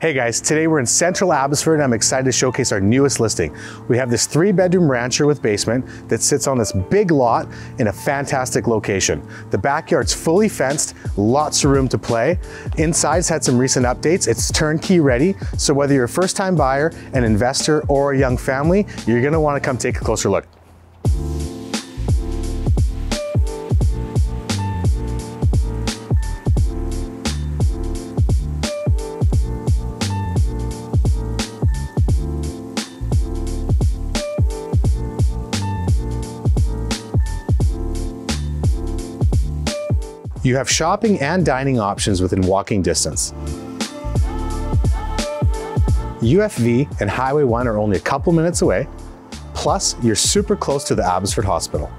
Hey guys, today we're in central Abbotsford and I'm excited to showcase our newest listing. We have this three bedroom rancher with basement that sits on this big lot in a fantastic location. The backyard's fully fenced, lots of room to play. Inside's had some recent updates. It's turnkey ready. So whether you're a first time buyer, an investor, or a young family, you're gonna wanna come take a closer look. You have shopping and dining options within walking distance. UFV and Highway 1 are only a couple minutes away, plus you're super close to the Abbotsford Hospital.